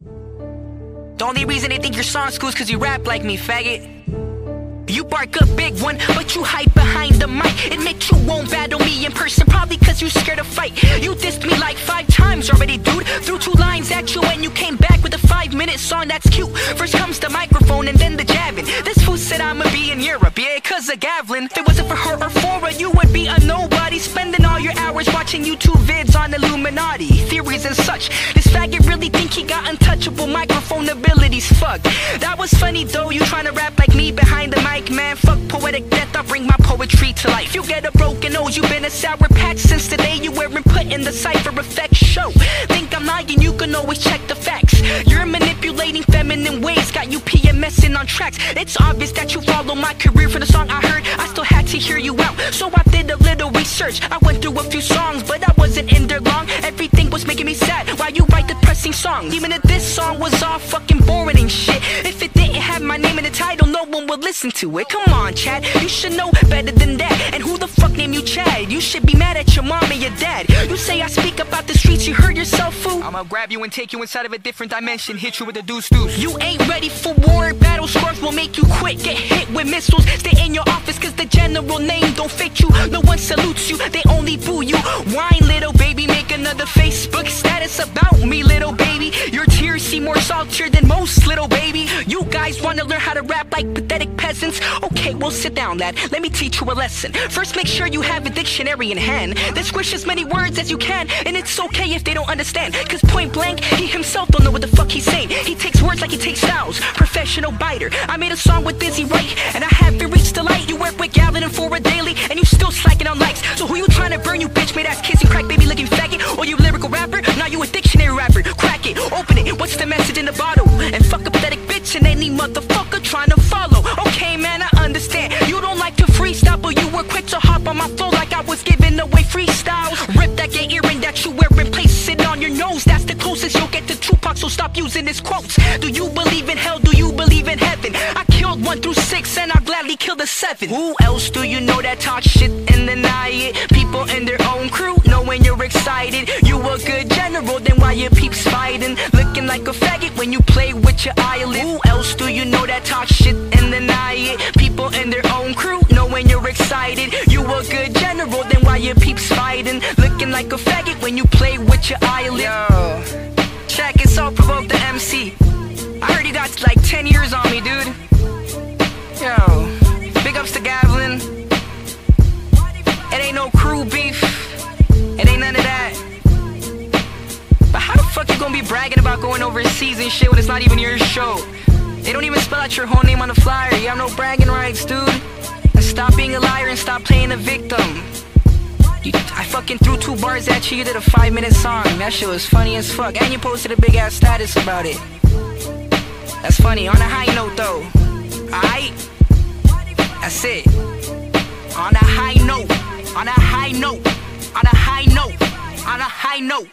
The only reason they think your song's cool is cause you rap like me, faggot. You bark a big one, but you hide behind the mic. Admit you won't battle me in person, probably cause you scared to fight. You dissed me like five times already, dude. Threw two lines at you and you came back with a five minute song that's cute. First comes the microphone and then the jabbing. This fool said I'ma be in Europe, yeah, cause of Gavlin. If it watching YouTube vids on Illuminati, theories and such. This faggot really think he got untouchable microphone abilities, fuck. That was funny though, you trying to rap like me behind the mic man, fuck poetic death, I bring my poetry to life. You get a broken nose, you been a sour patch since the day you weren't put in the cipher effect show. Think I'm lying, you can always check the facts. You're manipulating feminine ways, got you PMSing on tracks. It's obvious that you follow my career for the song I heard. I still had to hear you so I did a little research. I went through a few songs, but I wasn't in there long. Everything was making me sad. Why you write depressing songs? Even if this song was all fucking boring and shit. If it didn't have my name in the title, no one would listen to it. Come on, Chad, you should know better than that. And who the fuck named you Chad? You should be mad at your mom and your dad. You say I speak about the streets, you heard yourself, fool? I'ma grab you and take you inside of a different dimension, hit you with a deuce deuce. You ain't ready for war, battle scars will make you quit. Get hit with missiles, stay in your office, cause the general name don't you. No one salutes you, they only boo you. Whine, little baby, make another Facebook status about me, little baby. Your tears seem more saltier than most, little baby. You guys wanna learn how to rap like pathetic peasants? Okay, well sit down, lad. Let me teach you a lesson. First, make sure you have a dictionary in hand. Then squish as many words as you can, and it's okay if they don't understand. Cause point blank, he himself don't know what the fuck he's saying. He takes words like he takes styles. Professional biter. I made a song with Busy Right, and I and for a daily, and you still slacking on likes. So who you trying to burn, you bitch made ass kissing crack baby looking faggot? Or you lyrical rapper? Now you a dictionary rapper. Crack it, open it. What's the message in the bottle? And fuck a pathetic bitch and any motherfucker trying to follow. Okay, man, I understand. You don't like to freestyle, but you were quick to hop on my flow like I was giving away freestyles. Rip that gay earring that you wear wearing, place it on your nose. That's the closest you'll get to Tupac, so stop using his quotes. Do you believe in hell? Do you believe in heaven? I killed one through six, and I'll gladly kill the seven. Who else do you know that talk shit and deny it? People in their own crew, know when you're excited. You a good general, then why your peeps fighting? Looking like a faggot when you play with your eyelid. Who else do you know that talk shit and deny it? People in their own crew, know when you're excited. You a good general, then why your peeps fighting? Looking like a faggot when you play with your eyelid. Yo, check it's Self Provoke the MC. I heard you got like 10 years on me, dude. Yo, big ups to Gavlin. It ain't no crew beef. It ain't none of that. But how the fuck you gonna be bragging about going overseas and shit when it's not even your show? They don't even spell out your whole name on the flyer. You have no bragging rights, dude. And stop being a liar and stop playing the victim. You, I fucking threw two bars at you, you did a five minute song. That shit was funny as fuck. And you posted a big ass status about it. That's funny. On a high note? That's it. On a high note. On a high note. On a high note. On a high note.